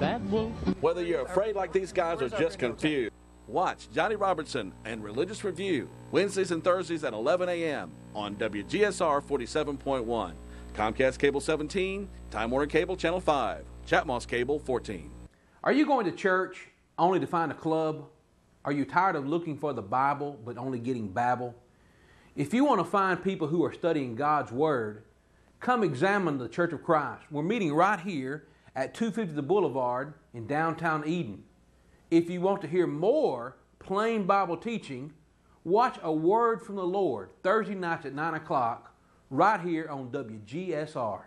bad wolf. Whether you're afraid like these guys or just confused, watch Johnny Robertson and Religious Review Wednesdays and Thursdays at 11 a.m. on WGSR 47.1, Comcast Cable 17, Time Warner Cable Channel 5, Chatmoss Cable 14. Are you going to church only to find a club? Are you tired of looking for the Bible but only getting babble? If you want to find people who are studying God's Word, come examine the Church of Christ. We're meeting right here at 250 The Boulevard in downtown Eden. If you want to hear more plain Bible teaching, watch A Word from the Lord Thursday nights at 9 o'clock right here on WGSR.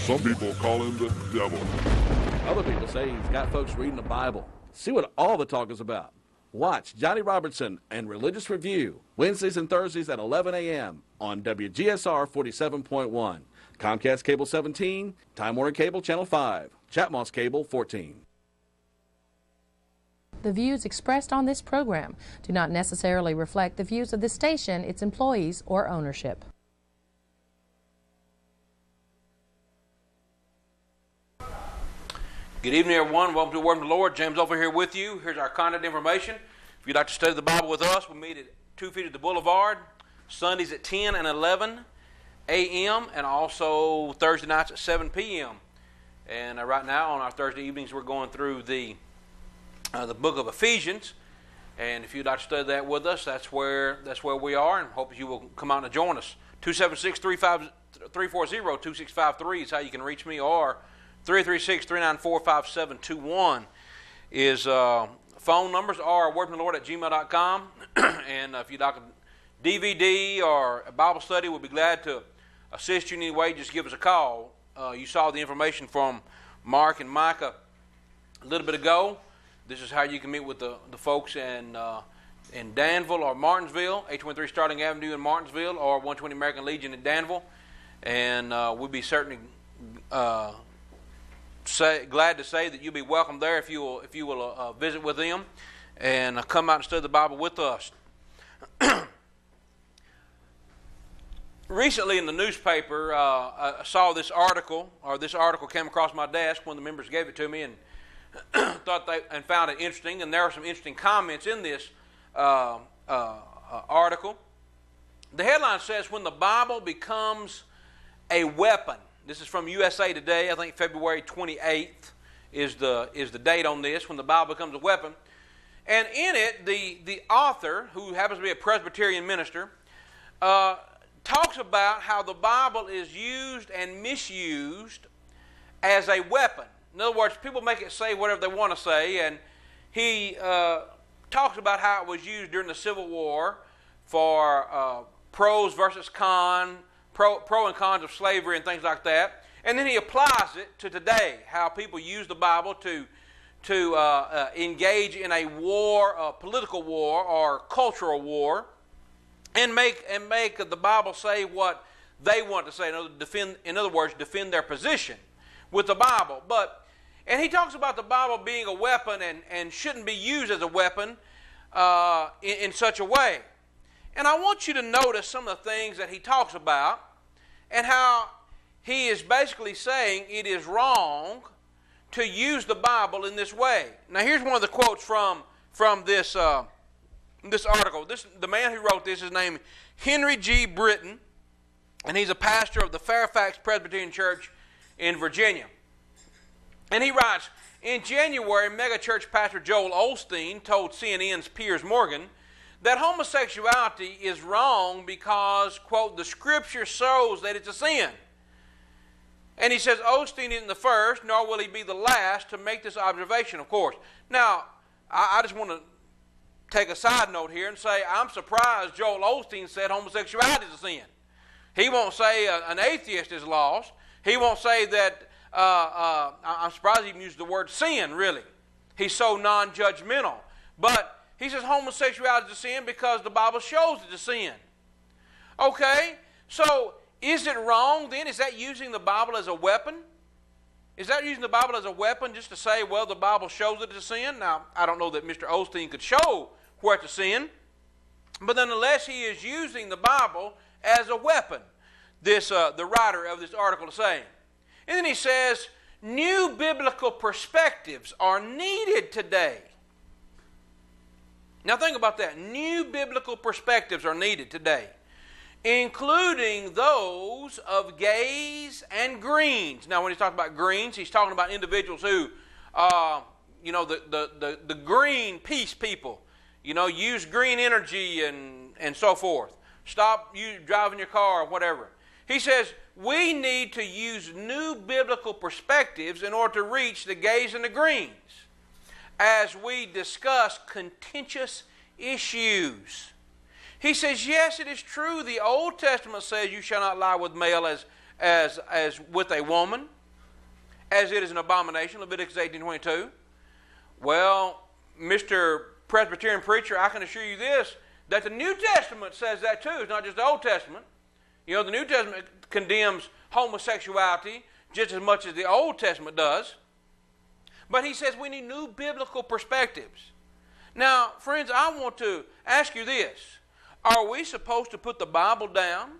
Some people call him the devil. Other people say he's got folks reading the Bible. See what all the talk is about. Watch Johnny Robertson and Religious Review Wednesdays and Thursdays at 11 a.m. on WGSR 47.1, Comcast Cable 17, Time Warner Cable Channel 5, Chatmoss Cable 14. The views expressed on this program do not necessarily reflect the views of the station, its employees, or ownership. Good evening, everyone. Welcome to the Word of the Lord. James over here with you. Here's our contact information. If you'd like to study the Bible with us, we meet at 250 the Boulevard, Sundays at 10 and 11 a.m., and also Thursday nights at 7 p.m. And uh, right now, on our Thursday evenings, we're going through the uh, the book of Ephesians. And if you'd like to study that with us, that's where that's where we are, and hope you will come out and join us. 276 340 2653 is how you can reach me, or 336 394 5721 is uh, phone numbers are wordfromthelord at gmail.com. and if you'd like a DVD or a Bible study, we'll be glad to assist you in any way. Just give us a call. Uh, you saw the information from Mark and Micah a little bit ago. This is how you can meet with the, the folks in, uh, in Danville or Martinsville, 823 Starling Avenue in Martinsville, or 120 American Legion in Danville. And uh, we'll be certainly uh, say, glad to say that you'll be welcome there if you will, if you will uh, visit with them and uh, come out and study the Bible with us. Recently in the newspaper, uh, I saw this article, or this article came across my desk when the members gave it to me, and thought they and found it interesting. And there are some interesting comments in this uh, uh, article. The headline says, "When the Bible becomes a weapon." This is from USA Today. I think February 28th is the, is the date on this, when the Bible becomes a weapon. And in it, the, the author, who happens to be a Presbyterian minister, uh, talks about how the Bible is used and misused as a weapon. In other words, people make it say whatever they want to say, and he uh, talks about how it was used during the Civil War for uh, pros versus con, pro, pro and cons of slavery and things like that. And then he applies it to today, how people use the Bible to, to uh, uh, engage in a war, a political war or cultural war, and make, and make the Bible say what they want to say. In other, defend, in other words, defend their position with the Bible. But, and he talks about the Bible being a weapon and, and shouldn't be used as a weapon uh, in, in such a way. And I want you to notice some of the things that he talks about and how he is basically saying it is wrong to use the Bible in this way. Now, here's one of the quotes from, from this, uh, this article. This, the man who wrote this is named Henry G. Brinton, and he's a pastor of the Fairfax Presbyterian Church in Virginia. And he writes In January, megachurch pastor Joel Osteen told CNN's Piers Morgan that homosexuality is wrong because, quote, the scripture shows that it's a sin. And he says Osteen isn't the first, nor will he be the last to make this observation, of course. Now, I, I just want to take a side note here and say I'm surprised Joel Osteen said homosexuality is a sin. He won't say uh, an atheist is lost. He won't say that, uh, uh, I'm surprised he even used the word sin, really. He's so non judgmental. But he says homosexuality is a sin because the Bible shows it's a sin. Okay, so is it wrong then? Is that using the Bible as a weapon? Is that using the Bible as a weapon just to say, well, the Bible shows it as a sin? Now, I don't know that Mr. Osteen could show where to sin, but nonetheless, he is using the Bible as a weapon, this, uh, the writer of this article is saying. And then he says, new biblical perspectives are needed today. Now, think about that. New biblical perspectives are needed today, including those of gays and greens. Now, when he's talking about greens, he's talking about individuals who, uh, you know, the, the, the, the green peace people, you know, use green energy and, and so forth. Stop you driving your car or whatever. He says we need to use new biblical perspectives in order to reach the gays and the greens as we discuss contentious issues. He says, Yes, it is true. The Old Testament says you shall not lie with male as, as, as with a woman, as it is an abomination, Leviticus 18 22. Well, Mr. Presbyterian preacher, I can assure you this that the New Testament says that too. It's not just the Old Testament. You know, the New Testament condemns homosexuality just as much as the Old Testament does. But he says we need new biblical perspectives. Now, friends, I want to ask you this Are we supposed to put the Bible down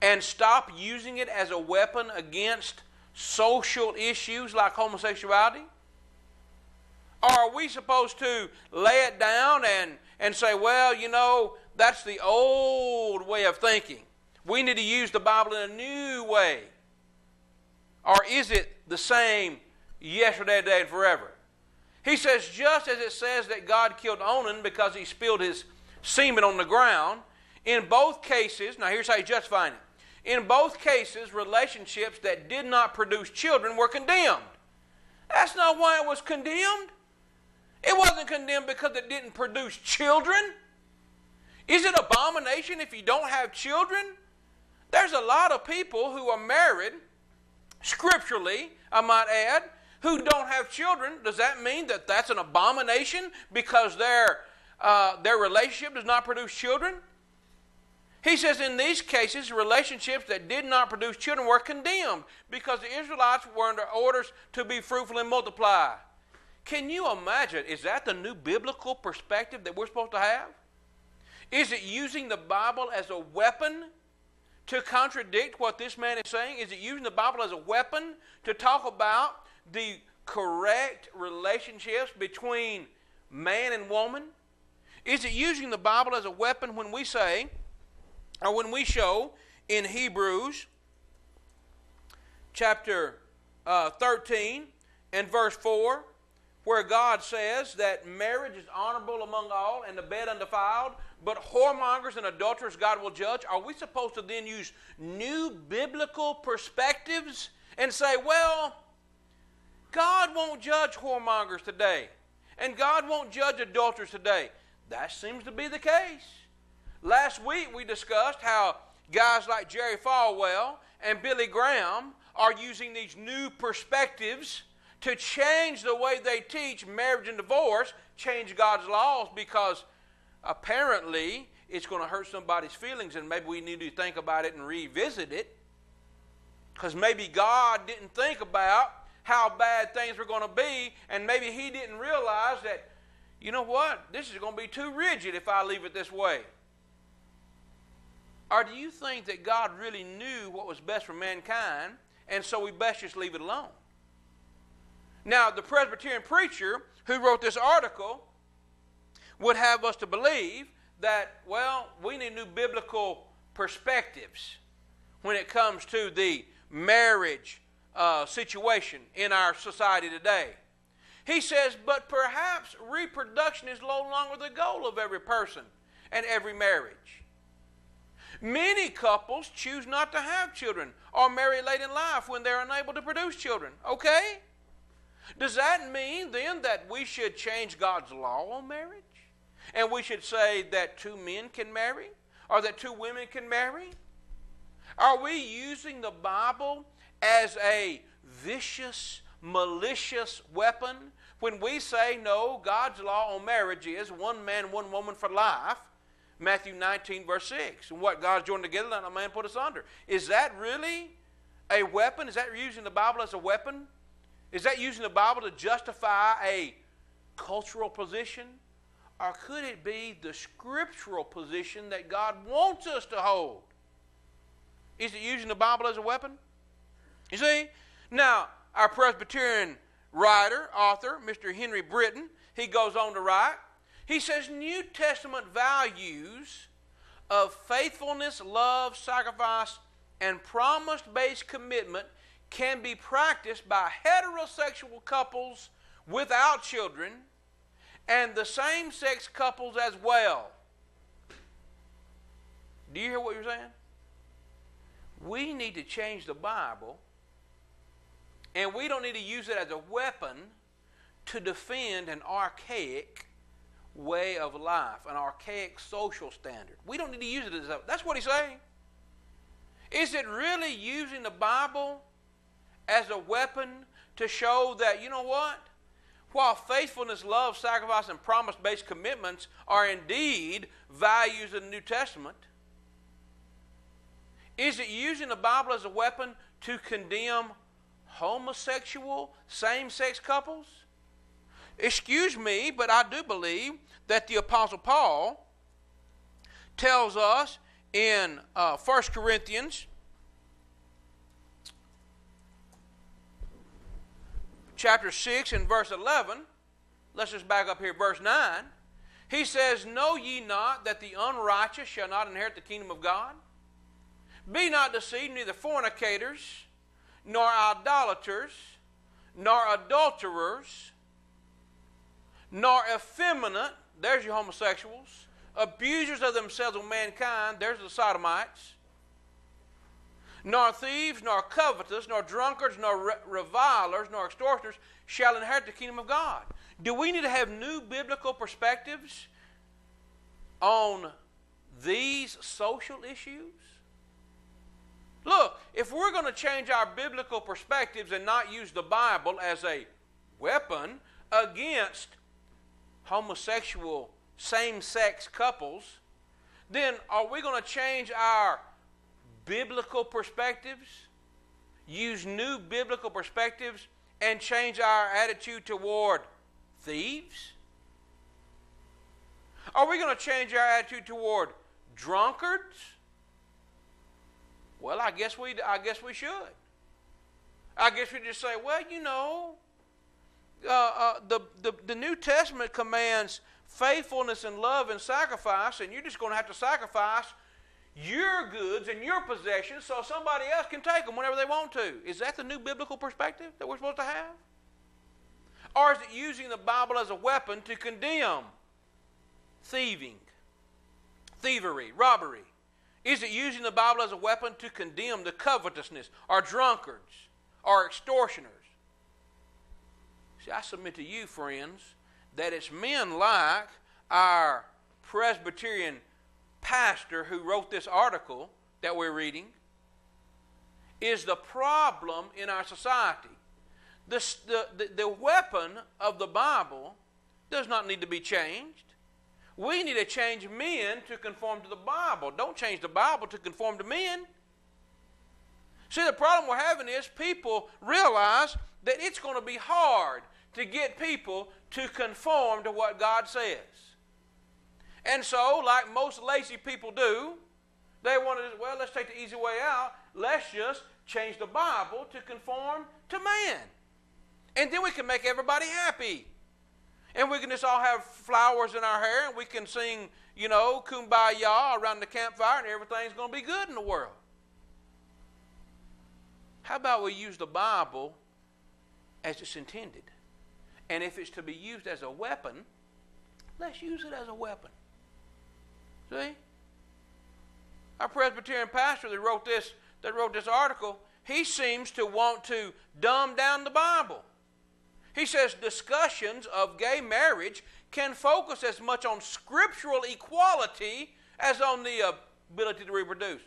and stop using it as a weapon against social issues like homosexuality? Or are we supposed to lay it down and, and say, well, you know, that's the old way of thinking? We need to use the Bible in a new way. Or is it the same yesterday, today, and forever? He says, just as it says that God killed Onan because he spilled his semen on the ground, in both cases, now here's how he's justifying it. In both cases, relationships that did not produce children were condemned. That's not why it was condemned. It wasn't condemned because it didn't produce children. Is it abomination if you don't have children? There's a lot of people who are married, scripturally, I might add, who don't have children. Does that mean that that's an abomination because their, uh, their relationship does not produce children? He says in these cases, relationships that did not produce children were condemned because the Israelites were under orders to be fruitful and multiply. Can you imagine? Is that the new biblical perspective that we're supposed to have? Is it using the Bible as a weapon to contradict what this man is saying? Is it using the Bible as a weapon to talk about the correct relationships between man and woman? Is it using the Bible as a weapon when we say, or when we show in Hebrews chapter uh, 13 and verse 4, where God says that marriage is honorable among all and the bed undefiled, but whoremongers and adulterers God will judge? Are we supposed to then use new biblical perspectives and say, well, God won't judge whoremongers today, and God won't judge adulterers today? That seems to be the case. Last week we discussed how guys like Jerry Falwell and Billy Graham are using these new perspectives to change the way they teach marriage and divorce, change God's laws because apparently it's going to hurt somebody's feelings and maybe we need to think about it and revisit it. Because maybe God didn't think about how bad things were going to be, and maybe He didn't realize that, you know what, this is going to be too rigid if I leave it this way. Or do you think that God really knew what was best for mankind, and so we best just leave it alone? Now, the Presbyterian preacher who wrote this article would have us to believe that, well, we need new biblical perspectives when it comes to the marriage uh, situation in our society today. He says, but perhaps reproduction is no longer the goal of every person and every marriage. Many couples choose not to have children or marry late in life when they're unable to produce children. Okay? Does that mean then that we should change God's law on marriage? And we should say that two men can marry or that two women can marry? Are we using the Bible as a vicious, malicious weapon when we say, no, God's law on marriage is one man, one woman for life? Matthew 19, verse 6. And what God's joined together, let no man put us under. Is that really a weapon? Is that using the Bible as a weapon? Is that using the Bible to justify a cultural position? Or could it be the scriptural position that God wants us to hold? Is it using the Bible as a weapon? You see? Now, our Presbyterian writer, author, Mr. Henry Brinton, he goes on to write. He says New Testament values of faithfulness, love, sacrifice, and promise based commitment can be practiced by heterosexual couples without children and the same sex couples as well. Do you hear what you're saying? We need to change the Bible, and we don't need to use it as a weapon to defend an archaic way of life, an archaic social standard. We don't need to use it as a. That's what he's saying. Is it really using the Bible as a weapon to show that, you know what? While faithfulness, love, sacrifice, and promise based commitments are indeed values in the New Testament, is it using the Bible as a weapon to condemn homosexual, same sex couples? Excuse me, but I do believe that the Apostle Paul tells us in uh, 1 Corinthians chapter 6 and verse 11. Let's just back up here, verse 9. He says, Know ye not that the unrighteous shall not inherit the kingdom of God? Be not deceived, neither fornicators, nor idolaters, nor adulterers, nor effeminate, there's your homosexuals, abusers of themselves of mankind, there's the sodomites, nor thieves, nor covetous, nor drunkards, nor revilers, nor extortioners shall inherit the kingdom of God. Do we need to have new biblical perspectives on these social issues? Look, if we're going to change our biblical perspectives and not use the Bible as a weapon against homosexual same sex couples, then are we going to change our biblical perspectives, use new biblical perspectives, and change our attitude toward thieves? Are we going to change our attitude toward drunkards? Well, I guess we I guess we should. I guess we just say, well, you know, uh, uh, the, the the New Testament commands faithfulness and love and sacrifice, and you're just going to have to sacrifice your goods and your possessions so somebody else can take them whenever they want to. Is that the new biblical perspective that we're supposed to have? Or is it using the Bible as a weapon to condemn thieving, thievery, robbery? Is it using the Bible as a weapon to condemn the covetousness or drunkards or extortioners? See, I submit to you, friends, that it's men like our Presbyterian pastor who wrote this article that we're reading is the problem in our society. The, the, the, weapon of the Bible does not need to be changed. We need to change men to conform to the Bible. Don't change the Bible to conform to men. See, the problem we're having is people realize that it's going to be hard to get people to conform to what God says. And so, like most lazy people do, they want to, well, let's take the easy way out. Let's just change the Bible to conform to man. And then we can make everybody happy. And we can just all have flowers in our hair and we can sing, you know, kumbaya around the campfire and everything's going to be good in the world. How about we use the Bible as it's intended? And if it's to be used as a weapon, let's use it as a weapon. See? Our Presbyterian pastor that wrote this that wrote this article, he seems to want to dumb down the Bible. He says discussions of gay marriage can focus as much on scriptural equality as on the ability to reproduce.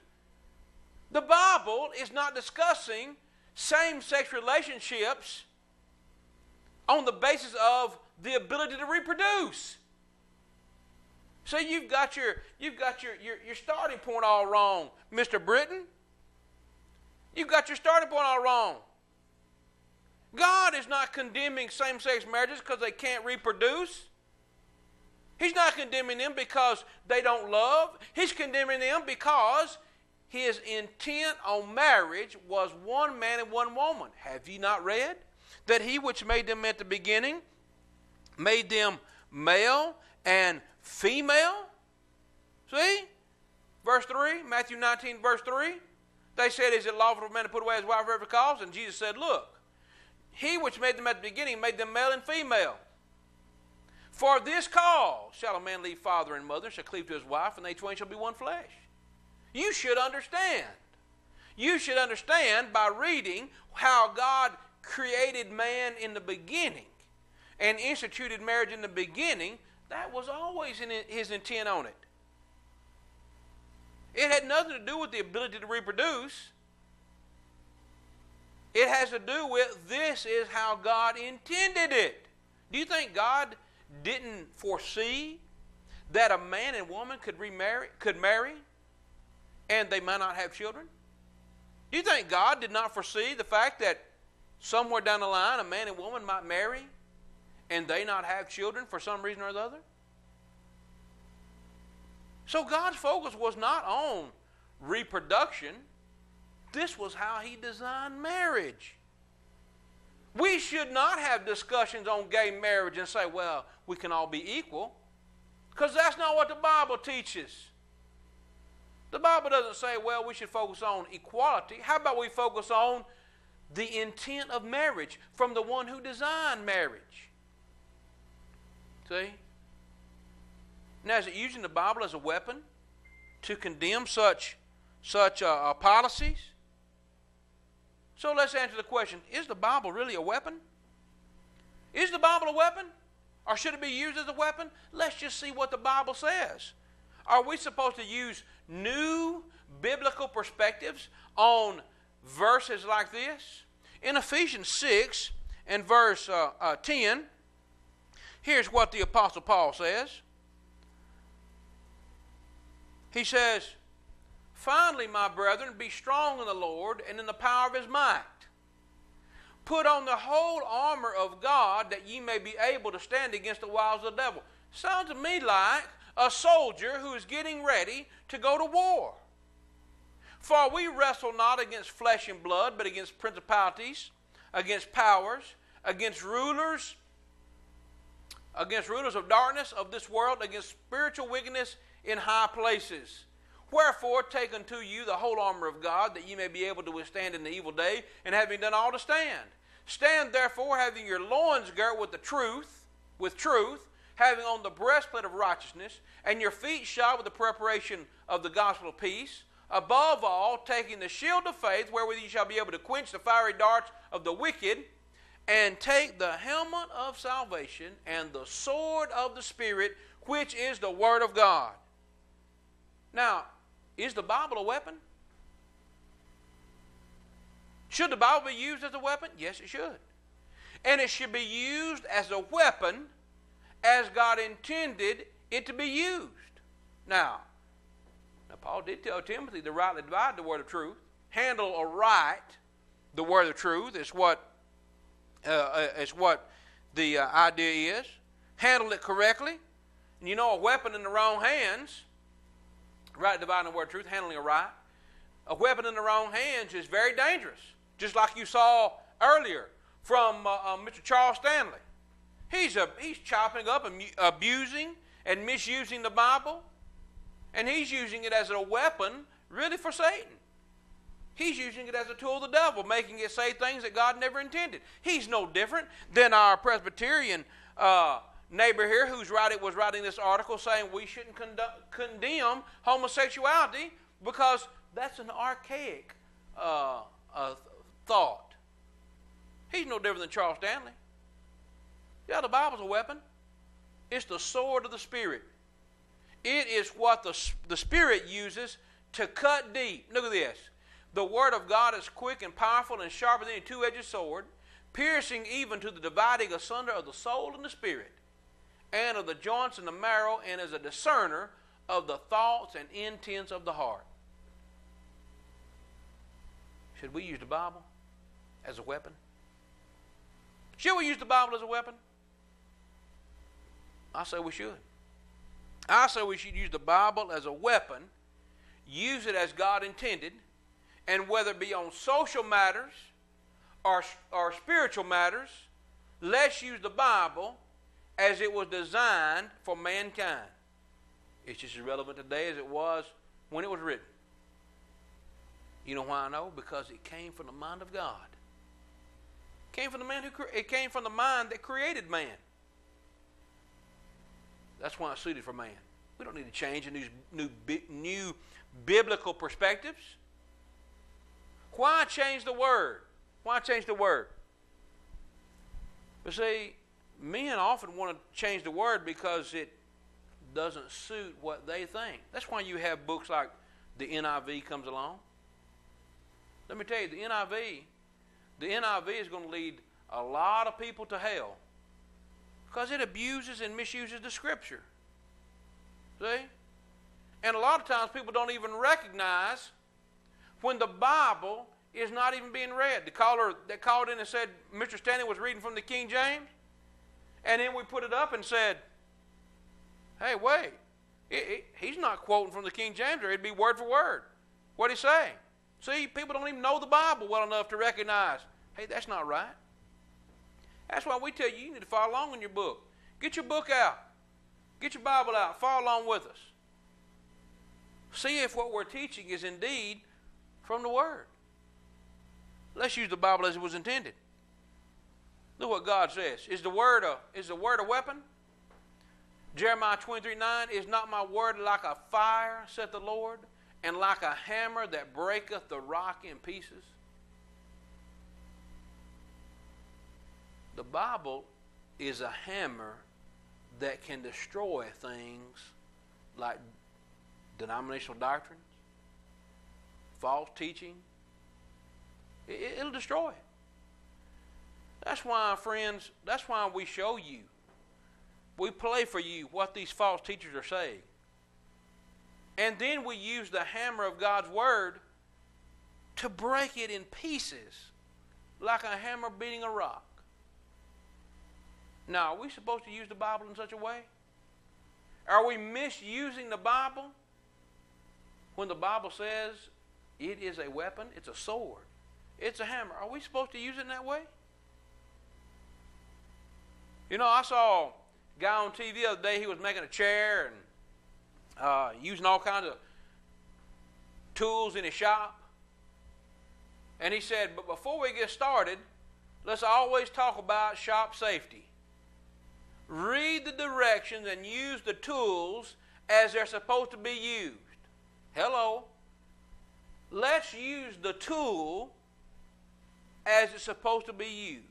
The Bible is not discussing same sex relationships on the basis of the ability to reproduce. So you've got your you've got your, your, your starting point all wrong, Mr. Brinton. You've got your starting point all wrong. God is not condemning same sex marriages because they can't reproduce. He's not condemning them because they don't love. He's condemning them because his intent on marriage was one man and one woman. Have you not read? that he which made them at the beginning made them male and female? See? Verse 3, Matthew 19, verse 3. They said, Is it lawful for a man to put away his wife for every cause? And Jesus said, Look, he which made them at the beginning made them male and female. For this cause shall a man leave father and mother, shall cleave to his wife, and they twain shall be one flesh. You should understand. You should understand by reading how God created man in the beginning and instituted marriage in the beginning. That was always in his intent on it. It had nothing to do with the ability to reproduce. It has to do with this is how God intended it. Do you think God didn't foresee that a man and woman could remarry could marry and they might not have children? Do you think God did not foresee the fact that somewhere down the line a man and woman might marry and they not have children for some reason or the other? So God's focus was not on reproduction. This was how He designed marriage. We should not have discussions on gay marriage and say, well, we can all be equal, because that's not what the Bible teaches. The Bible doesn't say, well, we should focus on equality. How about we focus on the intent of marriage from the one who designed marriage? See? Now, is it using the Bible as a weapon to condemn such, such uh, uh, policies? So let's answer the question Is the Bible really a weapon? Is the Bible a weapon? Or should it be used as a weapon? Let's just see what the Bible says. Are we supposed to use new biblical perspectives on verses like this? In Ephesians 6 and verse uh, uh, 10, here's what the Apostle Paul says. He says, Finally, my brethren, be strong in the Lord and in the power of his might. Put on the whole armor of God that ye may be able to stand against the wiles of the devil. Sounds to me like a soldier who is getting ready to go to war. For we wrestle not against flesh and blood, but against principalities, against powers, against rulers, against rulers of darkness of this world, against spiritual wickedness in high places. Wherefore, take unto you the whole armor of God, that ye may be able to withstand in the evil day, and having done all to stand. Stand therefore, having your loins girt with the truth, with truth, having on the breastplate of righteousness, and your feet shod with the preparation of the gospel of peace. Above all, taking the shield of faith, wherewith ye shall be able to quench the fiery darts of the wicked, and take the helmet of salvation and the sword of the Spirit, which is the Word of God. Now, is the Bible a weapon? Should the Bible be used as a weapon? Yes, it should. And it should be used as a weapon as God intended it to be used. Now, now Paul did tell Timothy to rightly divide the word of truth, handle aright the word of truth is what uh, uh is what the uh, idea is. Handle it correctly. And you know, a weapon in the wrong hands right dividing the word truth, handling it right. A weapon in the wrong hands is very dangerous, just like you saw earlier from uh, uh, Mr. Charles Stanley. He's, a, he's chopping up and abusing and misusing the Bible, and he's using it as a weapon really for Satan. He's using it as a tool of the devil, making it say things that God never intended. He's no different than our Presbyterian uh, neighbor here who's writing was writing this article saying we shouldn't condemn homosexuality because that's an archaic uh, uh, thought. He's no different than Charles Stanley. Yeah, the Bible's a weapon. It's the sword of the Spirit. It is what the, the Spirit uses to cut deep. Look at this. The Word of God is quick and powerful and sharper than a two edged sword, piercing even to the dividing asunder of the soul and the spirit and of the joints and the marrow, and is a discerner of the thoughts and intents of the heart. Should we use the Bible as a weapon? Should we use the Bible as a weapon? I say we should. I say we should use the Bible as a weapon, use it as God intended, and whether it be on social matters or, or spiritual matters, let's use the Bible as it was designed for mankind. It's just as relevant today as it was when it was written. You know why I know? Because it came from the mind of God. It came from the man who cre- it came from the mind that created man. That's why it's suited for man. We don't need to change in these new, new biblical perspectives. Why change the word? Why change the word? But see, men often want to change the word because it doesn't suit what they think. That's why you have books like the NIV comes along. Let me tell you, the NIV, the NIV is going to lead a lot of people to hell because it abuses and misuses the Scripture. See? And a lot of times people don't even recognize when the Bible is not even being read. The caller that called in and said Mr. Stanley was reading from the King James, and then we put it up and said, "Hey, wait, it, it, he's not quoting from the King James, or it'd be word for word. What he's saying." See, people don't even know the Bible well enough to recognize, "Hey, that's not right." That's why we tell you you need to follow along in your book. Get your book out. Get your Bible out. Follow along with us. See if what we're teaching is indeed from the Word. Let's use the Bible as it was intended. Look what God says. Is the word a, is the word a weapon? Jeremiah 23 9 Is not my word like a fire, saith the Lord, and like a hammer that breaketh the rock in pieces? The Bible is a hammer that can destroy things like denominational doctrines, false teaching, it, will destroy. That's why, friends, that's why we show you, we play for you what these false teachers are saying. And then we use the hammer of God's Word to break it in pieces like a hammer beating a rock. Now, are we supposed to use the Bible in such a way? Are we misusing the Bible when the Bible says it is a weapon? It's a sword. It's a hammer. Are we supposed to use it in that way? You know, I saw a guy on TV the other day. He was making a chair and uh, using all kinds of tools in his shop. And he said, But before we get started, let's always talk about shop safety. Read the directions and use the tools as they're supposed to be used. Hello. Let's use the tool as it's supposed to be used.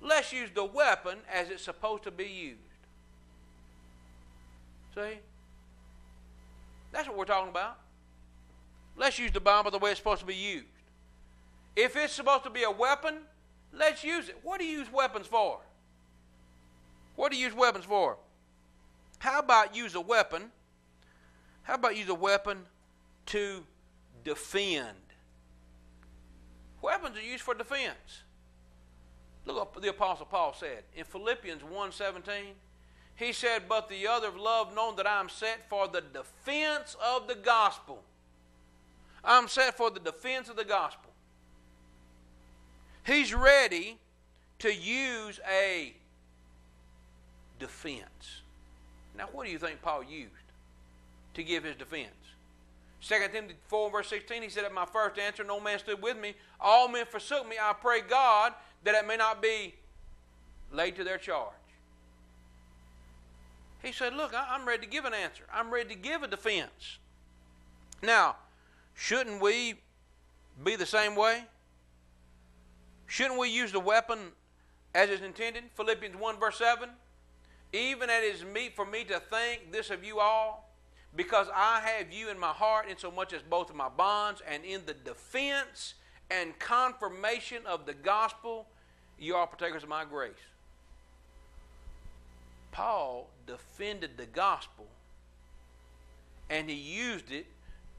Let's use the weapon as it's supposed to be used. See? That's what we're talking about. Let's use the Bible the way it's supposed to be used. If it's supposed to be a weapon, let's use it. What do you use weapons for? What do you use weapons for? How about use a weapon? How about use a weapon to defend? Weapons are used for defense. Look what the Apostle Paul said in Philippians 1.17. He said, But the other of love known that I am set for the defense of the gospel. I'm set for the defense of the gospel. He's ready to use a defense. Now, what do you think Paul used to give his defense? 2 Timothy 4, verse 16, he said, At my first answer, no man stood with me. All men forsook me. I pray God that it may not be laid to their charge. He said, Look, I'm ready to give an answer. I'm ready to give a defense. Now, shouldn't we be the same way? Shouldn't we use the weapon as is intended? Philippians 1, verse 7. Even as it is meet for me to think this of you all because I have you in my heart, in so much as both of my bonds and in the defense and confirmation of the gospel, you are partakers of my grace. Paul defended the gospel and he used it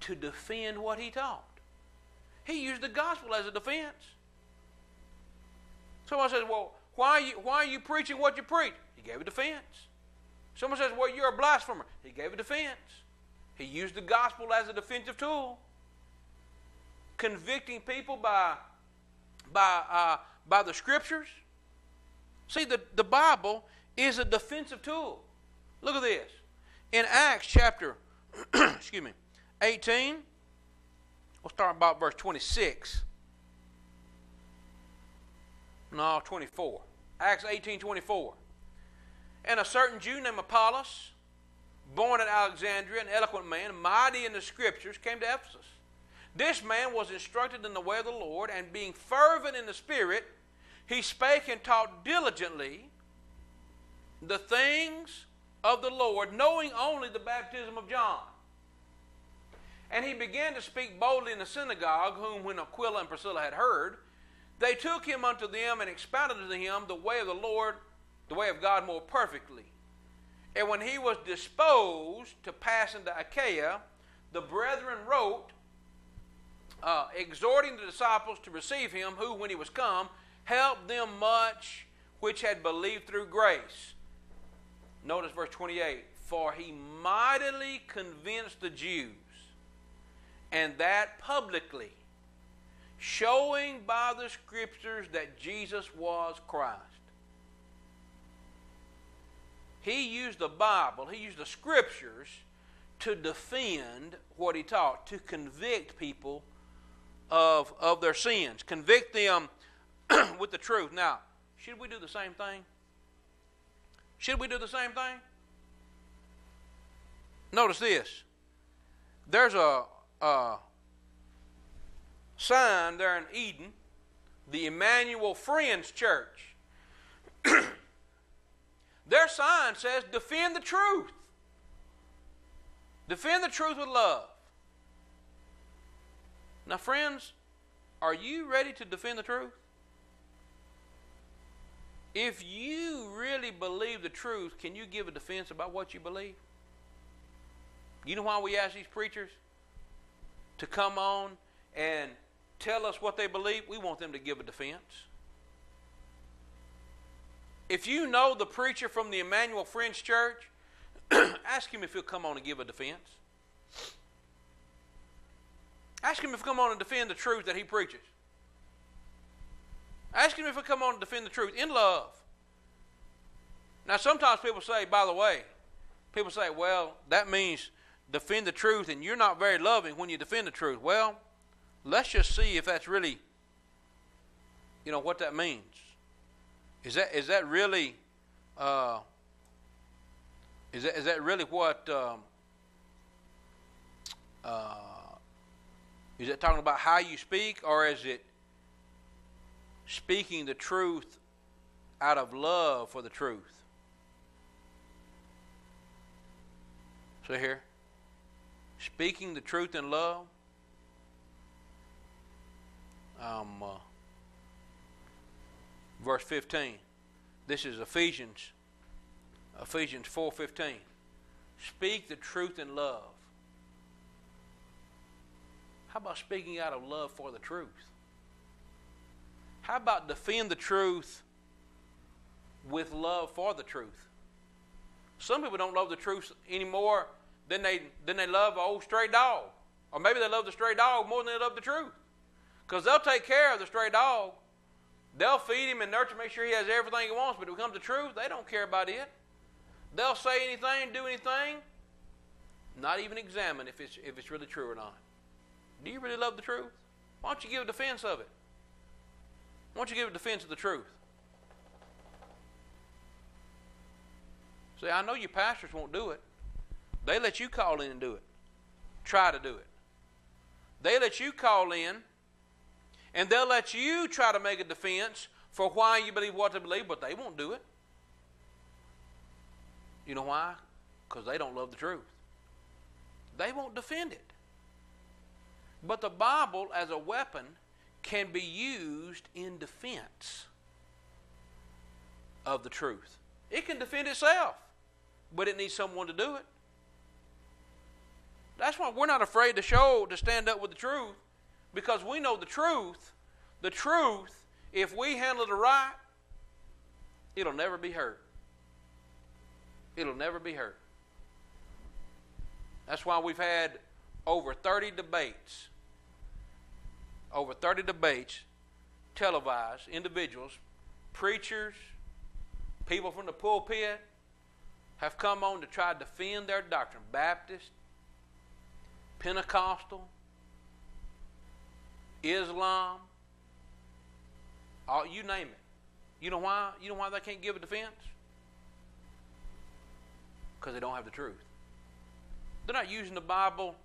to defend what he taught. He used the gospel as a defense. Someone says, Well, why are you, why are you preaching what you preach? He gave a defense. Someone says, Well, you're a blasphemer. He gave a defense. He used the gospel as a defensive tool, convicting people by, by, uh, by the scriptures. See, the, the Bible is a defensive tool. Look at this. In Acts chapter, excuse me, 18, we'll start about verse 26. No, 24. Acts 18, 24. And a certain Jew named Apollos, born at Alexandria, an eloquent man, mighty in the scriptures, came to Ephesus. This man was instructed in the way of the Lord, and being fervent in the Spirit, he spake and taught diligently the things of the Lord, knowing only the baptism of John. And he began to speak boldly in the synagogue, whom when Aquila and Priscilla had heard, they took him unto them and expounded unto him the way of the Lord, the way of God more perfectly. And when he was disposed to pass into Achaia, the brethren wrote, uh, exhorting the disciples to receive him, who, when he was come, helped them much which had believed through grace. Notice verse 28 For he mightily convinced the Jews, and that publicly, showing by the scriptures that Jesus was Christ. He used the Bible, he used the scriptures to defend what he taught, to convict people of, of their sins, convict them with the truth. Now, should we do the same thing? Should we do the same thing? Notice this. There's a, a sign there in Eden, the Emmanuel Friends Church. Their sign says, defend the truth. Defend the truth with love. Now, friends, are you ready to defend the truth? If you really believe the truth, can you give a defense about what you believe? You know why we ask these preachers to come on and tell us what they believe? We want them to give a defense. If you know the preacher from the Emmanuel Friends Church, ask him if he'll come on and give a defense. Ask him if he'll come on and defend the truth that he preaches. Ask him if he'll come on and defend the truth in love. Now, sometimes people say, by the way, people say, well, that means defend the truth, and you're not very loving when you defend the truth. Well, let's just see if that's really, you know, what that means. Is that is that really, uh, is that is that really what? Um, uh, is it talking about how you speak, or is it speaking the truth out of love for the truth? See here? Speaking the truth in love. Um, uh, verse 15. This is Ephesians, Ephesians 4.15. Speak the truth in love. How about speaking out of love for the truth? How about defend the truth with love for the truth? Some people don't love the truth anymore than they than they love an old stray dog, or maybe they love the stray dog more than they love the truth, because they'll take care of the stray dog. They'll feed him and nurture, make sure he has everything he wants. But when it comes to truth, they don't care about it. They'll say anything, do anything, not even examine if it's if it's really true or not. Do you really love the truth? Why don't you give a defense of it? Why don't you give a defense of the truth? See, I know your pastors won't do it. They let you call in and do it. Try to do it. They let you call in and they'll let you try to make a defense for why you believe what they believe, but they won't do it. You know why? Because they don't love the truth. They won't defend it. But the Bible, as a weapon, can be used in defense of the truth. It can defend itself but it needs someone to do it. That's why we're not afraid to show, to stand up with the truth, because we know the truth. The truth, if we handle it right, it'll never be hurt. It'll never be hurt. That's why we've had over 30 debates, over 30 debates televised, individuals, preachers, people from the pulpit have come on to try to defend their doctrine. Baptist, Pentecostal, Islam, all, you name it. You know why? You know why they can't give a defense? Because they don't have the truth. They're not using the Bible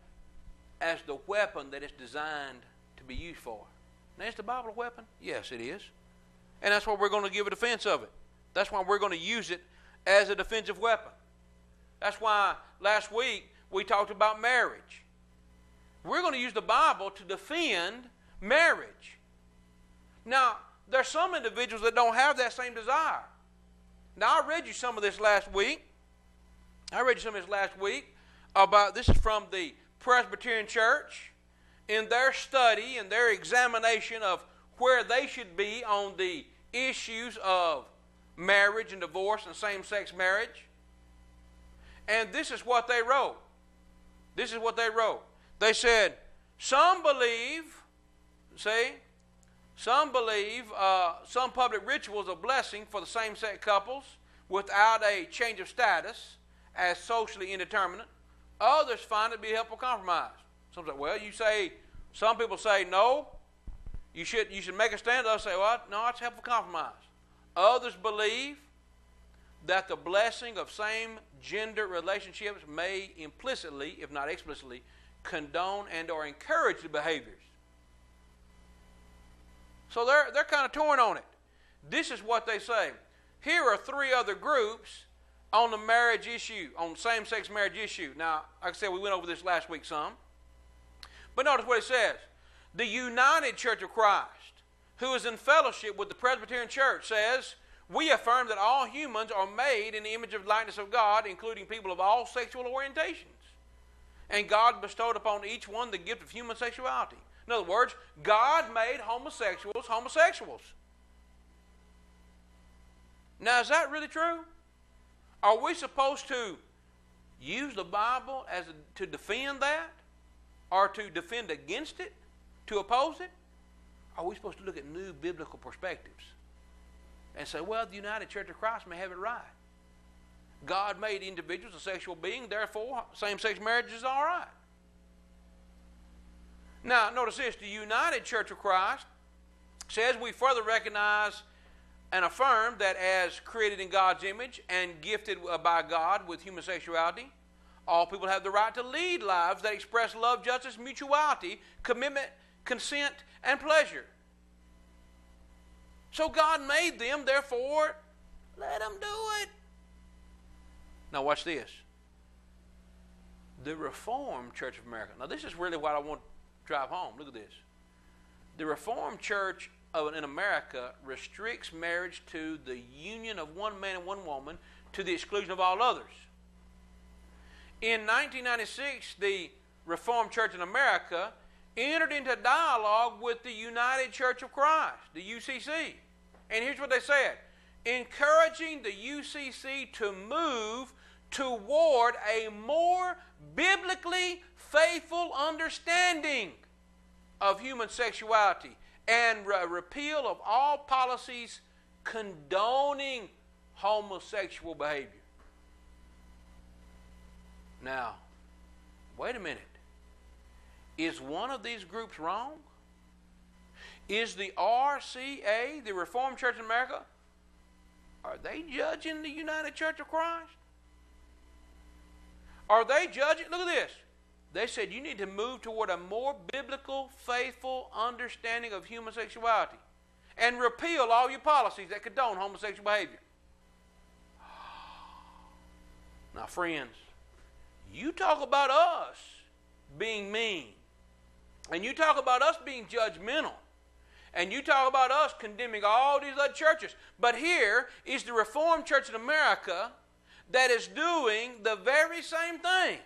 as the weapon that it's designed to be used for. Now, is the Bible a weapon? Yes, it is. And that's why we're going to give a defense of it. That's why we're going to use it as a defensive weapon. That's why last week we talked about marriage. We're going to use the Bible to defend marriage. Now, there's some individuals that don't have that same desire. Now, I read you some of this last week. I read you some of this last week about this is from the Presbyterian Church in their study and their examination of where they should be on the issues of marriage and divorce and same sex marriage. And this is what they wrote. This is what they wrote. They said, Some believe, see, some believe uh, some public rituals of blessing for the same sex couples without a change of status as socially indeterminate. Others find it to be a helpful compromise. Some say, well, you say, some people say no, you should, you should make a stand. Others say, well, no, it's helpful compromise. Others believe that the blessing of same gender relationships may implicitly, if not explicitly, condone and or encourage the behaviors. So they're, they're kind of torn on it. This is what they say. Here are three other groups on the marriage issue, on same sex marriage issue. Now, like I said, we went over this last week some. But notice what it says The United Church of Christ, who is in fellowship with the Presbyterian Church, says, We affirm that all humans are made in the image of likeness of God, including people of all sexual orientations. And God bestowed upon each one the gift of human sexuality. In other words, God made homosexuals homosexuals. Now, is that really true? Are we supposed to use the Bible as a, to defend that? Or to defend against it? To oppose it? Are we supposed to look at new biblical perspectives and say, well, the United Church of Christ may have it right? God made individuals a sexual being, therefore, same sex marriage is all right. Now, notice this the United Church of Christ says we further recognize and affirm that as created in God's image and gifted uh, by God with human sexuality, all people have the right to lead lives that express love, justice, mutuality, commitment, consent, and pleasure. So God made them, therefore, let them do it. Now, watch this. The Reformed Church of America. Now, this is really what I want drive home. Look at this. The Reformed Church in America restricts marriage to the union of one man and one woman to the exclusion of all others. In 1996, the Reformed Church in America entered into dialogue with the United Church of Christ, the UCC. And here's what they said encouraging the UCC to move toward a more biblically faithful understanding of human sexuality and re- repeal of all policies condoning homosexual behavior. Now, wait a minute. Is one of these groups wrong? Is the RCA, the Reformed Church in America, are they judging the United Church of Christ? Are they judging? Look at this. They said you need to move toward a more biblical, faithful understanding of human sexuality and repeal all your policies that condone homosexual behavior. Now, friends, you talk about us being mean, and you talk about us being judgmental, and you talk about us condemning all these other churches. But here is the Reformed Church in America that is doing the very same thing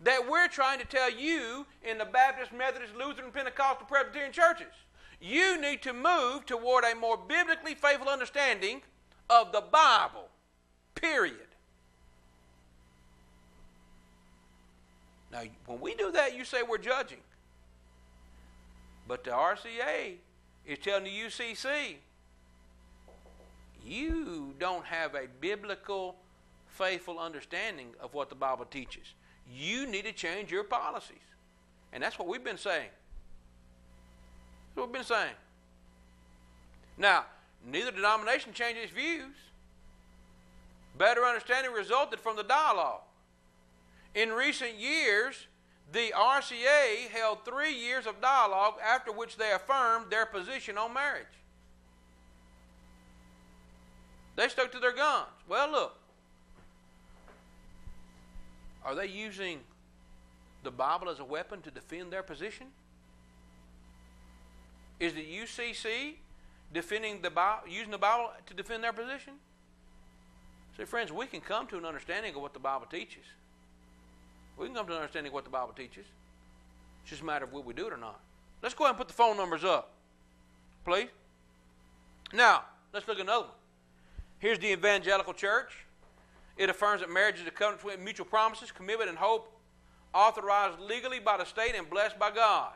that we're trying to tell you in the Baptist, Methodist, Lutheran, Pentecostal, Presbyterian churches. You need to move toward a more biblically faithful understanding of the Bible, period. Now, when we do that, you say we're judging. But the RCA is telling the UCC, you don't have a biblical, faithful understanding of what the Bible teaches. You need to change your policies. And that's what we've been saying. That's what we've been saying. Now, neither denomination changed its views. Better understanding resulted from the dialogue. In recent years, the RCA held three years of dialogue after which they affirmed their position on marriage. They stuck to their guns. Well, look. Are they using the Bible as a weapon to defend their position? Is the UCC defending the Bible, using the Bible to defend their position? See, friends, we can come to an understanding of what the Bible teaches. We can come to an understanding of what the Bible teaches. It's just a matter of will we do it or not. Let's go ahead and put the phone numbers up, please. Now, let's look at another one. Here's the evangelical church. It affirms that marriage is a covenant between mutual promises, commitment, and hope, authorized legally by the state and blessed by God.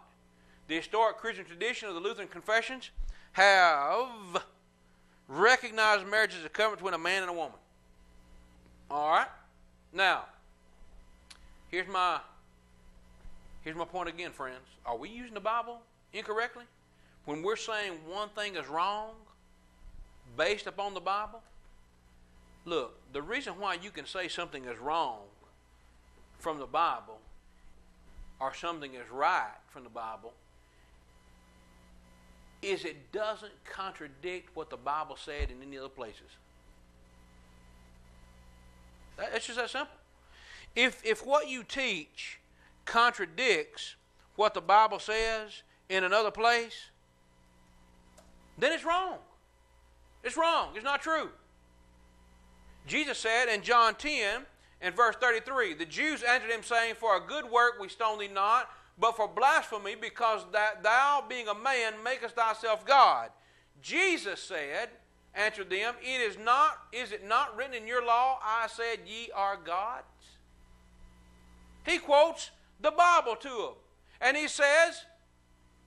The historic Christian tradition of the Lutheran confessions have recognized marriage as a covenant between a man and a woman. All right? Now, here's my here's my point again, friends. Are we using the Bible incorrectly? When we're saying one thing is wrong based upon the Bible? Look, the reason why you can say something is wrong from the Bible or something is right from the Bible is it doesn't contradict what the Bible said in any other places. It's just that simple. If, if what you teach contradicts what the Bible says in another place, then it's wrong. It's wrong. It's not true. Jesus said in John 10 and verse 33 The Jews answered him, saying, For a good work we stone thee not, but for blasphemy, because that thou, being a man, makest thyself God. Jesus said, answered them, It is not, is it not written in your law, I said ye are gods? He quotes the Bible to them. And he says,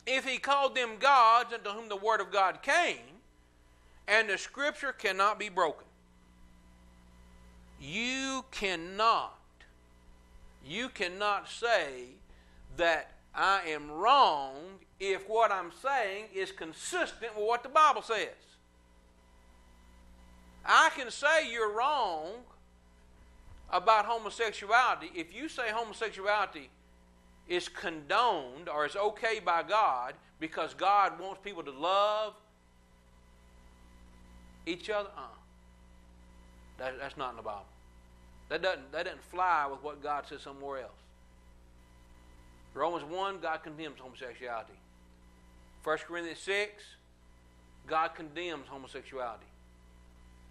if he called them gods unto whom the word of God came, and the scripture cannot be broken. You cannot, you cannot say that I am wrong if what I'm saying is consistent with what the Bible says. I can say you're wrong about homosexuality if you say homosexuality is condoned or is okay by God because God wants people to love each other. Uh, that, that's not in the Bible. That doesn't, that doesn't fly with what God says somewhere else. Romans 1, God condemns homosexuality. 1 Corinthians 6, God condemns homosexuality.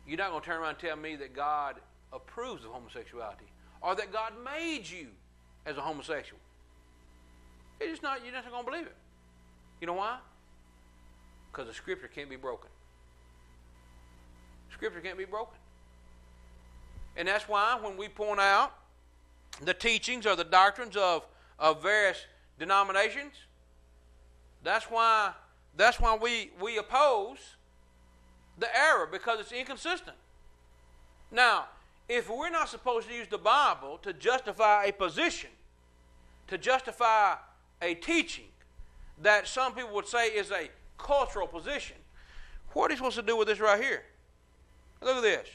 You're not going to turn around and tell me that God approves of homosexuality or that God made you as a homosexual. It's just not, you're not going to believe it. You know why? Because the scripture can't be broken. Scripture can't be broken. And that's why when we point out the teachings or the doctrines of, of various denominations, that's why that's why we, we oppose the error because it's inconsistent. Now, if we're not supposed to use the Bible to justify a position, to justify a teaching that some people would say is a cultural position, what are we supposed to do with this right here? Look at this.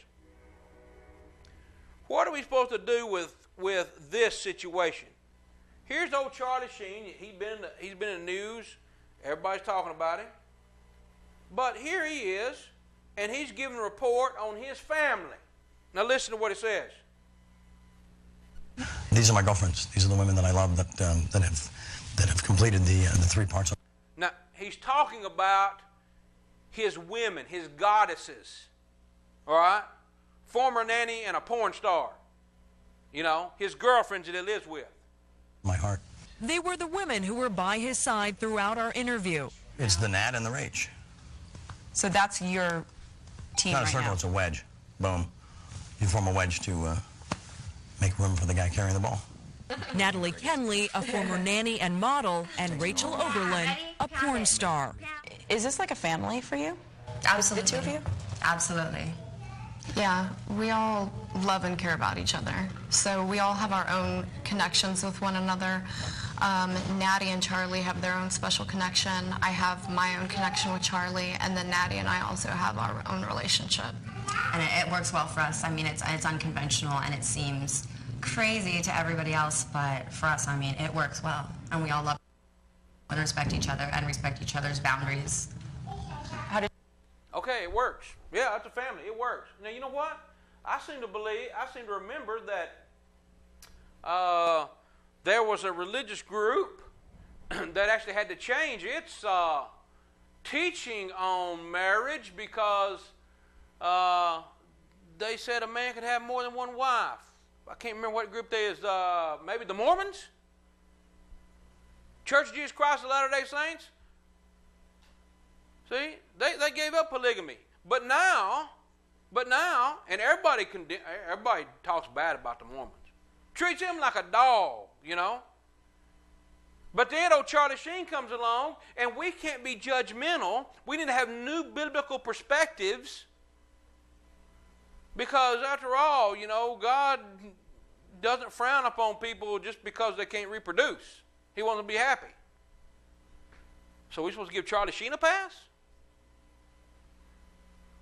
What are we supposed to do with, with this situation? Here's old Charlie Sheen. He's been, the, he's been in the news. Everybody's talking about him. But here he is, and he's giving a report on his family. Now listen to what it says. These are my girlfriends. These are the women that I love that, um, that, have, that have completed the, uh, the three parts. Of- now, he's talking about his women, his goddesses. All right? Former nanny and a porn star. You know, his girlfriends that he lives with. My heart. They were the women who were by his side throughout our interview. It's the Nat and the Rach. So that's your team It's Not a circle, now. it's a wedge. Boom. You form a wedge to uh, make room for the guy carrying the ball. Natalie Kenly, a former nanny and model, and Rachel Oberlin, a porn star. Is this like a family for you? Absolutely. The two of you? Absolutely. Yeah, we all love and care about each other. So we all have our own connections with one another. Um, Natty and Charlie have their own special connection. I have my own connection with Charlie, and then Natty and I also have our own relationship. and it, it works well for us. I mean, it's it's unconventional and it seems crazy to everybody else, but for us, I mean, it works well, and we all love and respect each other and respect each other's boundaries. Okay, it works. Yeah, it's a family. It works. Now, you know what? I seem to believe, I seem to remember that uh, there was a religious group that actually had to change its uh, teaching on marriage because uh, they said a man could have more than one wife. I can't remember what group they is. Uh, maybe the Mormons? Church of Jesus Christ of Latter day Saints? See, they, they gave up polygamy. But now, but now, and everybody condemn, everybody talks bad about the Mormons. Treats them like a dog, you know. But then old Charlie Sheen comes along, and we can't be judgmental. We need to have new biblical perspectives. Because after all, you know, God doesn't frown upon people just because they can't reproduce. He wants them to be happy. So we supposed to give Charlie Sheen a pass?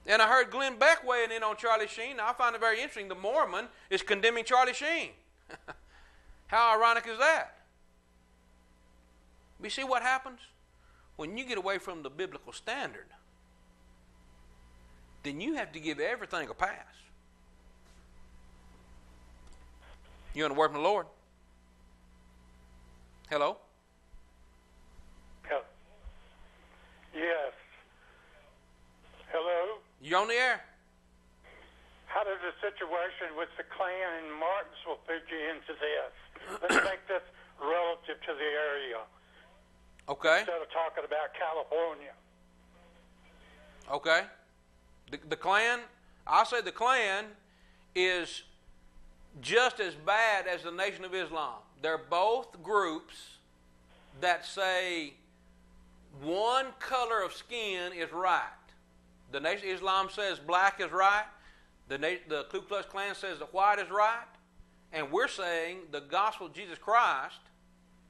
And I heard Glenn Beck weighing in on Charlie Sheen. Now, I find it very interesting. The Mormon is condemning Charlie Sheen. How ironic is that? You see what happens? When you get away from the biblical standard, then you have to give everything a pass. You want to Word from the Lord? Hello? Yes. Hello? You're on the air. How does the situation with the Klan in Martinsville fit you into this? Let's make this relative to the area Okay. instead of talking about California. Okay. The, the Klan, I say the Klan is just as bad as the Nation of Islam. They're both groups that say one color of skin is right. The Nation Islam says black is right. The, Na- the Ku Klux Klan says the white is right. And we're saying the gospel of Jesus Christ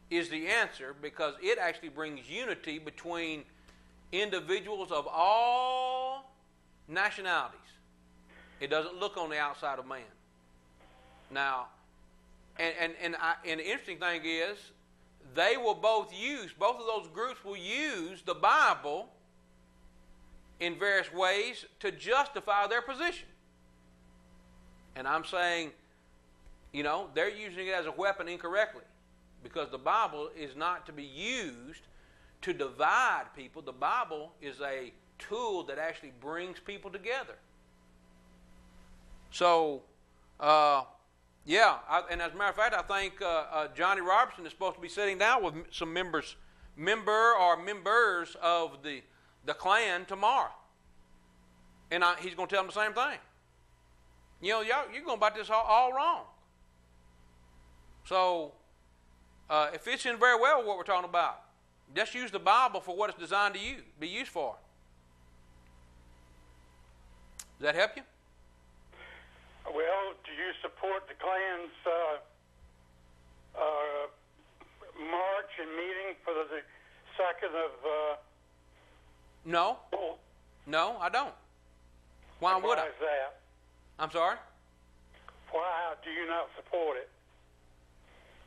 is the answer because it actually brings unity between individuals of all nationalities. It doesn't look on the outside of man. Now, and and and, I, and the interesting thing is, they will both use both of those groups will use the Bible in various ways to justify their position. And I'm saying, you know, they're using it as a weapon incorrectly because the Bible is not to be used to divide people. The Bible is a tool that actually brings people together. So, uh, yeah, I, and as a matter of fact, I think uh, uh, Johnny Robertson is supposed to be sitting down with some members, member or members of the the Klan tomorrow, and I, he's going to tell them the same thing. You know, y'all, you're going about this all, all wrong. So, uh, it fits in very well with what we're talking about. Just use the Bible for what it's designed to use, be used for. Does that help you? Well, do you support the Klan's uh, uh, march and meeting for the second of? No. No, I don't. Why would I? Why is that? I'm sorry? Why do you not support it?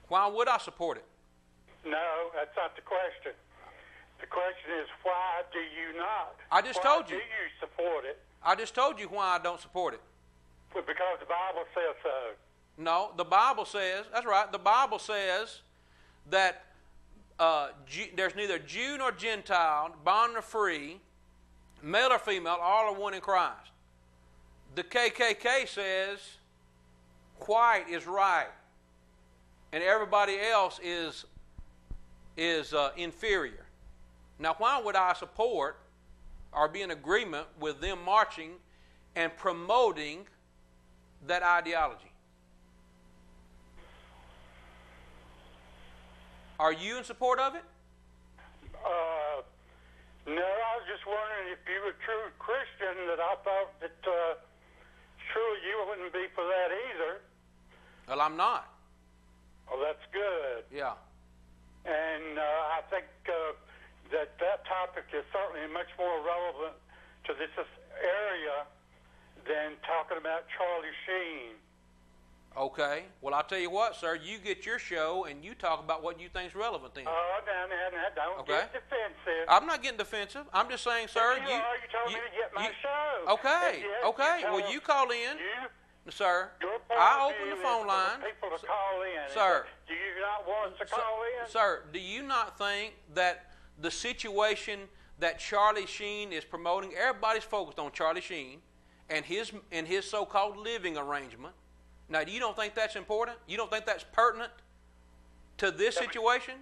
Why would I support it? No, that's not the question. The question is why do you not? I just why told you. Do you support it? I just told you why I don't support it. Because the Bible says so. No, the Bible says, that's right, the Bible says that uh, Jew, there's neither Jew nor Gentile, bond nor free, male or female, all are one in Christ. The KKK says white is right, and everybody else is, is uh, inferior. Now, why would I support or be in agreement with them marching and promoting that ideology? Are you in support of it? Uh, no, I was just wondering if you were a true Christian that I thought that uh, surely you wouldn't be for that either. Well, I'm not. Well, that's good. Yeah. And uh, I think uh, that that topic is certainly much more relevant to this area than talking about Charlie Sheen. Okay. Well, I'll tell you what, sir. You get your show and you talk about what you think's relevant then. Oh, now, now, now, don't Okay. get defensive. I'm not getting defensive. I'm just saying, sir. you, are. You told me to get my you- show. Okay. Yes, okay. You well, you call in, You, sir. I open the phone line. People to call in. Sir. Do you not want us to Sir- call in? Sir, do you not think that the situation that Charlie Sheen is promoting, everybody's focused on Charlie Sheen and his and his so-called living arrangement. Now, you don't think that's important? You don't think that's pertinent to this situation?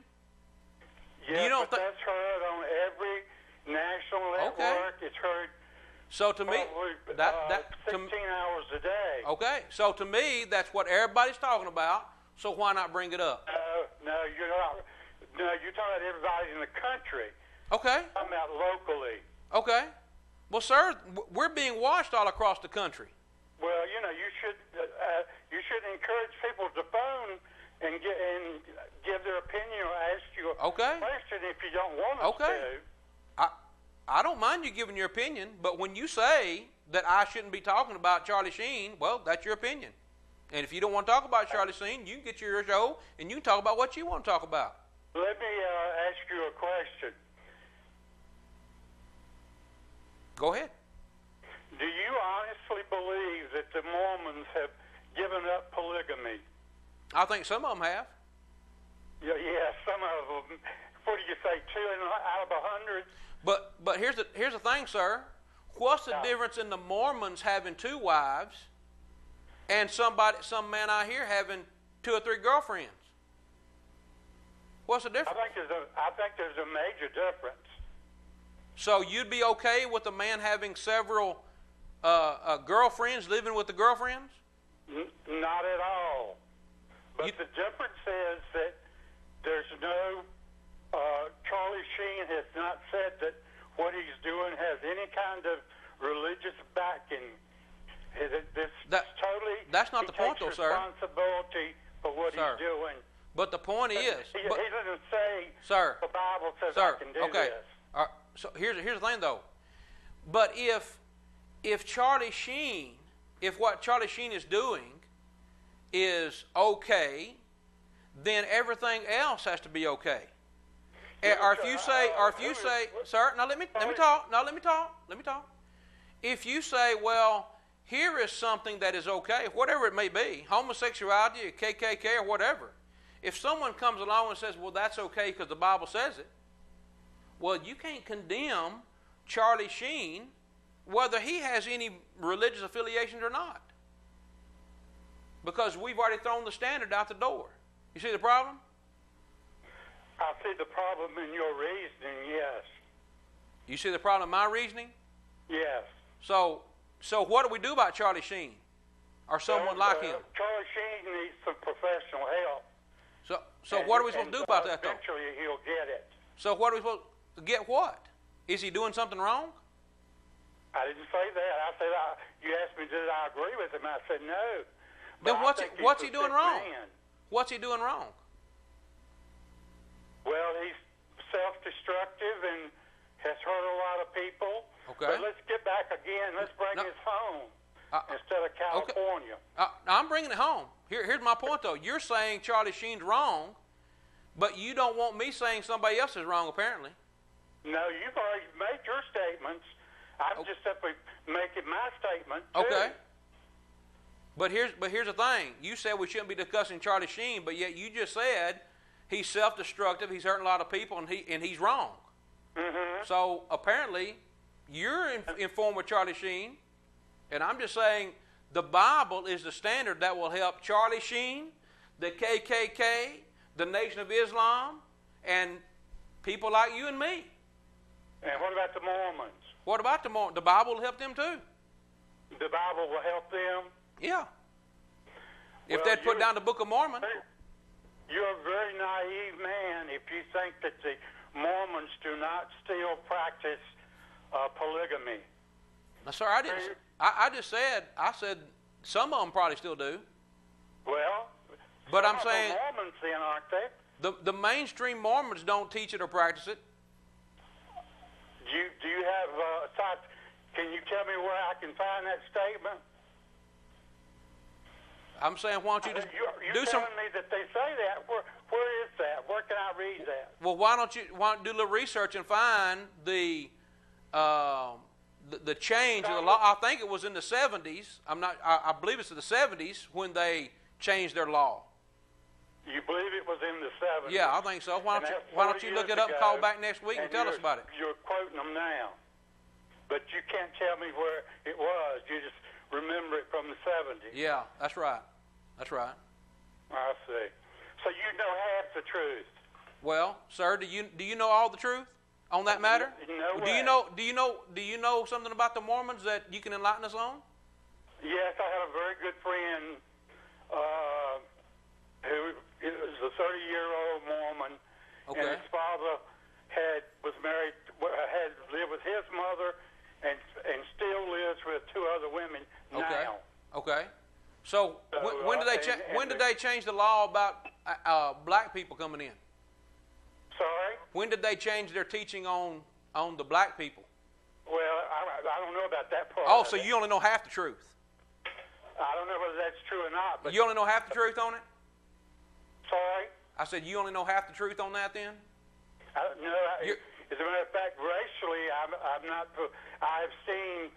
Yes, you don't but thi- that's heard on every national network. Okay. It's heard So to me, probably that uh, that to, hours a day. okay. So to me, that's what everybody's talking about. So why not bring it up? No, no, you're not. No, you're talking about everybody in the country. Okay. I'm about locally. Okay. Well, sir, we're being watched all across the country. Well, you know, you should uh, uh, you should encourage people to phone and get and give their opinion or ask you a Okay. question if you don't want us Okay. to. I I don't mind you giving your opinion, but when you say that I shouldn't be talking about Charlie Sheen, well, that's your opinion. And if you don't want to talk about Charlie Sheen, you can get your show and you can talk about what you want to talk about. Let me uh, ask you a question. Go ahead. Do you honestly believe that the Mormons have given up polygamy? I think some of them have. Yeah, yeah some of them. What do you say, two in, out of a hundred? But but here's the here's the thing, sir. What's the Yeah. difference in the Mormons having two wives and somebody some man out here having two or three girlfriends? What's the difference? I think there's a, I think there's a major difference. So you'd be okay with a man having several uh, uh, girlfriends living with the girlfriends? N- not at all. But You- the difference is that there's no. Uh, Charlie Sheen has not said that what he's doing has any kind of religious backing. This That- totally. that's not he the point, though, sir. Responsibility for what Sir. he's doing. But the point is, he, but- he doesn't say. Sir. The Bible says sir, I can do okay. this. Right, so here's here's the thing though. But if if Charlie Sheen, if what Charlie Sheen is doing is okay, then everything else has to be okay. Eh, or if you say, or if you say, sir, now let me let me talk. Now let me talk. Let me talk. If you say, well, here is something that is okay, whatever it may be, homosexuality, or KKK, or whatever. If someone comes along and says, well, that's okay because the Bible says it, well, you can't condemn Charlie Sheen whether he has any religious affiliations or not. Because we've already thrown the standard out the door. You see the problem? I see the problem in your reasoning. Yes. You see the problem in my reasoning? Yes. So, so what do we do about Charlie Sheen or someone like Uh, him? Charlie Sheen needs some professional help. So, so And- what are we supposed to do about uh, that though? Eventually, he'll get it. So what are we supposed to get? What is he doing something wrong? I didn't say that. I said I, you asked me did I agree with him. I said no. But Then what's he, what's he doing wrong? man. What's he doing wrong? Well, he's self-destructive and has hurt a lot of people. Okay. But let's get back again. Let's bring No. this home Uh, instead of California. Uh, I'm bringing it home. Here, here's my point, though. You're saying Charlie Sheen's wrong, but you don't want me saying somebody else is wrong, apparently. No, you've already made your statements. I'm just simply making my statement. Too. Okay. But here's but here's the thing. You said we shouldn't be discussing Charlie Sheen, but yet you just said he's self-destructive. He's hurting a lot of people, and he and he's wrong. Mm-hmm. So apparently, you're in, informed with Charlie Sheen, and I'm just saying the Bible is the standard that will help Charlie Sheen, the KKK, the Nation of Islam, and people like you and me. And what about the Mormons? What about the Mor- the Bible will help them too? The Bible will help them. Yeah. If Well, they'd put down the Book of Mormon. you're a very naive man if you think that the Mormons do not still practice uh, polygamy. Now, sir, I didn't. I, I just said. I said some of them probably still do. Well, But I'm saying- Mormons then, aren't they? The the mainstream Mormons don't teach it or practice it. Do you do you have uh. Can you tell me where I can find that statement? I'm saying, why don't you just You're, you're do some? telling me that they say that. Where, where is that? Where can I read that? Well, why don't you why don't do a little research and find the um the, the change of the law? I think it was in the 70s. I'm not. I, I believe it's in the 70s when they changed their law. You believe it was in the 70s? Yeah, I think so. Why don't you Why don't you look it up and ago, call back next week and, tell us about it? You're quoting them now, but you can't tell me where it was. You just remember it from the 70s. Yeah, that's right. That's right. I see. So you know half the truth. Well, sir, do you do you know all the truth on that matter? No do you know do you know do you know something about the Mormons that you can enlighten us on? Yes, I had a very good friend uh, who is a 30-year-old Mormon, and his father had was married, had lived with his mother, and still lives with two other women Okay. now. Okay. So, So, when, when did uh, they cha- and- when did they change the law about uh, uh, black people coming in? Sorry. When did they change their teaching on on the black people? Well, I, I don't know about that part. Oh, so you only know half the truth. I don't know whether that's true or not, but You only know half the truth on it. sorry. I said you only know half the truth on that. Then I, no, I, as a matter of fact, racially, I'm, I'm not. I've seen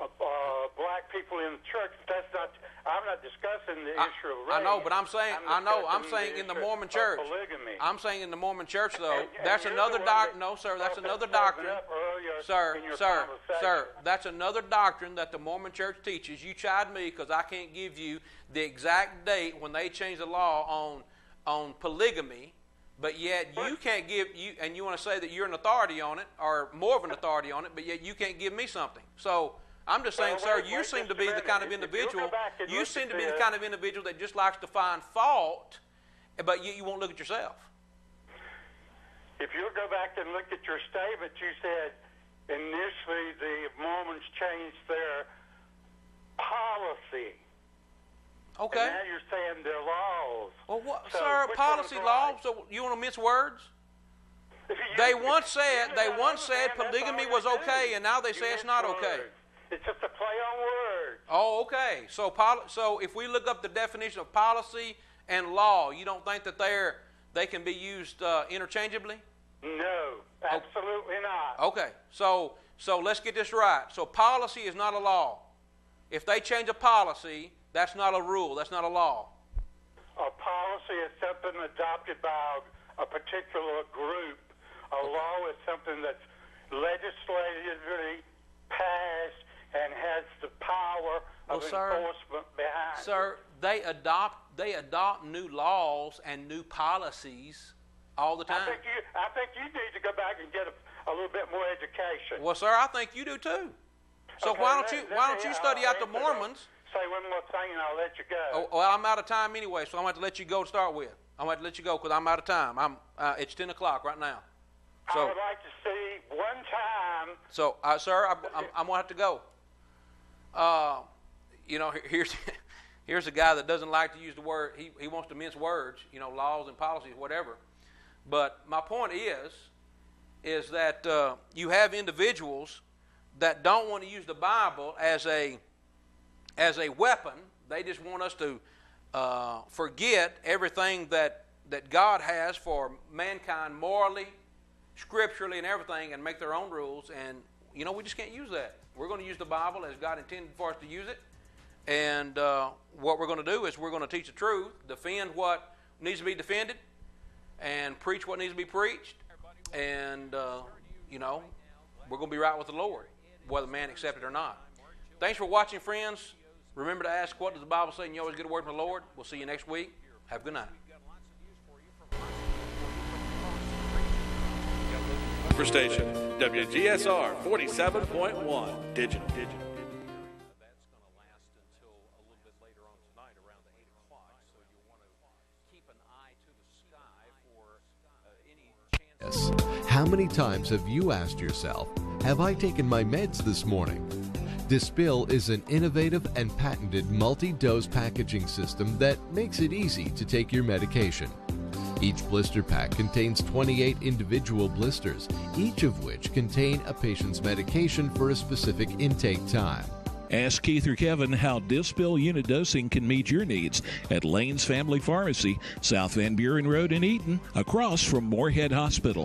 uh, uh, black people in the church. That's not. I'm not discussing the I, issue of I know, but I'm saying I know. I'm saying in the Mormon church. polygamy. I'm saying in the Mormon church though. And- and That's another the doctrine. No, sir. That's another doctrine. Sir, sir, sir, that's another doctrine that the Mormon church teaches. You chide me because I can't give you the exact date when they changed the law on on polygamy, but yet you can't give you and you want to say that you're an authority on it or more of an authority on it, but yet you can't give me something. So I'm just saying, Well, sir, wait- you wait seem to be the kind of If- if you'll individual. You seem to be the kind of individual that just likes to find fault, but you, you won't look at yourself. If you'll go back and look at your statement, you said initially the Mormons changed their policy. Okay. And now you're saying their laws. Well, what, So, sir, policy laws. So you want to miss words? They once said they once said polygamy was okay, and now they You say it's not okay. It's just a play on words. Oh, okay. So, poli- so if we look up the definition of policy and law, you don't think that they're they can be used uh, interchangeably? No, absolutely not. Okay. So, so let's get this right. So, policy is not a law. If they change a policy, that's not a rule. That's not a law. A policy is something adopted by a, particular group. A law is something that's legislatively passed and has the power Well, of sir- enforcement behind it. Sir, they adopt they adopt new laws and new policies all the time. I think you. I think you need to go back and get a, a little bit more education. Well, sir, I think you do too. So Okay, why don't you why don't you uh, study out the Mormons? Say one more thing, and I'll let you go. Oh, well, I'm out of time anyway, so I'm going to let you go to start with. I'm going to let you go because I'm out of time. I'm uh, it's ten o'clock right now. So, I would like to see one time. so uh, sir, I'm, I'm, I'm going to have to go. Uh, you know, here's here's a guy that doesn't like to use the word. He he wants to mince words. You know, laws and policies, whatever. But my point is, is that uh, you have individuals that don't want to use the Bible as a as a weapon. They just want us to uh, forget everything that that God has for mankind morally, scripturally, and everything, and make their own rules. And you know, we just can't use that. We're going to use the Bible as God intended for us to use it. And uh, what we're going to do is we're going to teach the truth, defend what needs to be defended, and preach what needs to be preached. And, uh, you know, we're going to be right with the Lord, whether man accept it or not. Thanks for watching, friends. Remember to ask, what does the Bible say? And you always get a word from the Lord. We'll see you next week. Have a good night. For station WGSR 47.1 digital. digital. That's going to last until a little bit later on tonight, around 8 o'clock. So you want to keep an eye to the this. How many times have you asked yourself, Have I taken my meds this morning? Dispill is an innovative and patented multi dose packaging system that makes it easy to take your medication. Each blister pack contains 28 individual blisters, each of which contain a patient's medication for a specific intake time. Ask Keith or Kevin how Dispill unit dosing can meet your needs at Lane's Family Pharmacy, South Van Buren Road in Eden, across from Morehead Hospital.